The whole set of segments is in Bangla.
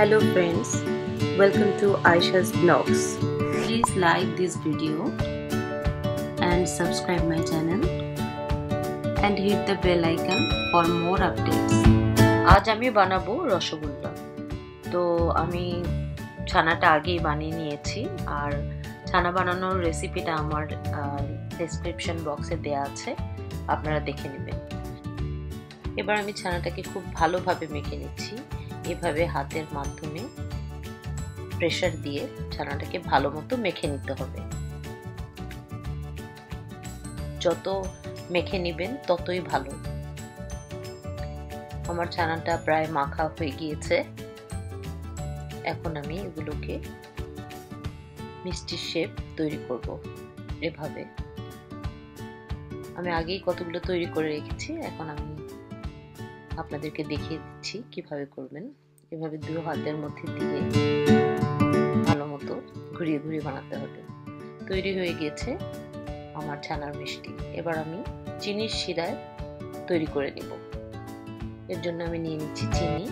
Hello friends, welcome to Aisha's Blogs. Please like this video and subscribe my channel and hit the bell icon for more updates. আজ আমি বানাবো রসগোল্লা তো আমি ছানাটা আগেই বানিয়ে নিয়েছি আর ছানা বানানোর রেসিপিটা আমার ডেসক্রিপশন বক্সে দেওয়া আছে আপনারা দেখে নেবেন এবার আমি ছানাটাকে খুব ভালোভাবে মেখে নিচ্ছি এভাবে হাতের মাধ্যমে প্রেশার দিয়ে ছানাটাকে ভালো মতো মেখে নিতে হবে। যত মেখে নেবেন ততই ভালো। আমার ছানাটা প্রায় মাখা হয়ে গিয়েছে। এখন আমি এগুলোকে মিষ্টির শেপ তৈরি করব এভাবে। আমি আগেই কতগুলো তৈরি করে রেখেছি, এখন আমি আপনাদেরকে দেখিয়ে দিচ্ছি কীভাবে করবেন। এভাবে দু হাতের মধ্যে দিয়ে ভালো মতো ঘুরিয়ে ঘুরিয়ে বানাতে হবে। তৈরি হয়ে গিয়েছে আমার ছানার মিষ্টি। এবার আমি চিনির শিরায় তৈরি করে নেব। এর জন্য আমি নিয়ে নিচ্ছি চিনি।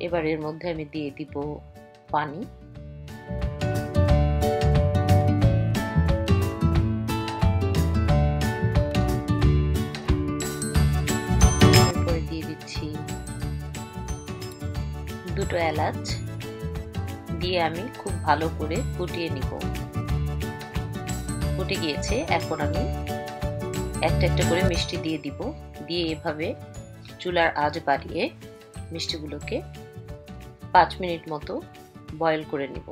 এবার এর মধ্যে আমি দিয়ে দিব পানি। দুটো এলাচ দিয়ে আমি খুব ভালো করে ফুটিয়ে নিব। ফুটে গিয়েছে, এখন আমি একটা একটা করে মিষ্টি দিয়ে দিব। দিয়ে এভাবে চুলার আজ বাড়িয়ে মিষ্টিগুলোকে পাঁচ মিনিট মতো বয়েল করে নিব।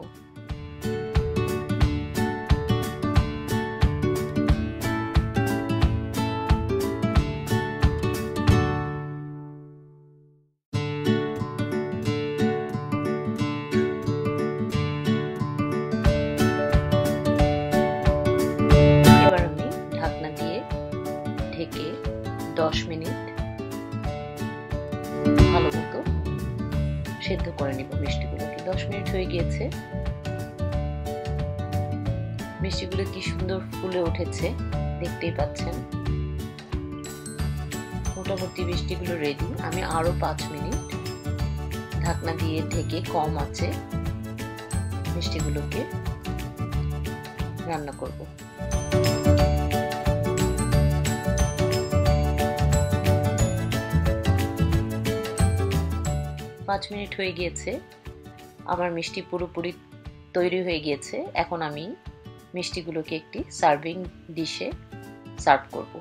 ঢেকে দশ মিনিট ভালো মতো সেদ্ধ করে নিব মিষ্টিগুলোকে দশ মিনিট হয়ে গিয়েছে। মিষ্টিগুলো কি সুন্দর ফুলে উঠেছে, দেখতেই পাচ্ছেন। মোটামুটি মিষ্টিগুলো রেডি আমি আরও পাঁচ মিনিট ঢাকনা দিয়ে ঢেকে কম আছে মিষ্টিগুলোকে রান্না করব। পাঁচ মিনিট হয়ে গিয়েছে। আমার মিষ্টি পুরোপুরি তৈরি হয়ে গিয়েছে। এখন আমি মিষ্টিগুলোকে একটি সার্ভিং ডিশে সার্ভ করব।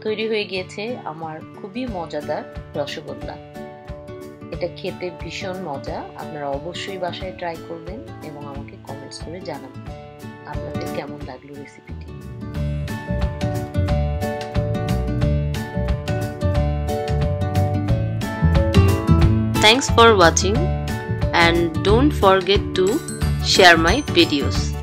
তৈরি হয়ে গিয়েছে আমার খুবই মজাদার রসগোল্লা। এটা খেতে ভীষণ মজা। আপনারা অবশ্যই বাসায় ট্রাই করবেন এবং আমাকে কমেন্টস করে জানাবেন। আপনাদের কেমন লাগল রেসিপিটি? Thanks for watching and don't forget to share my videos.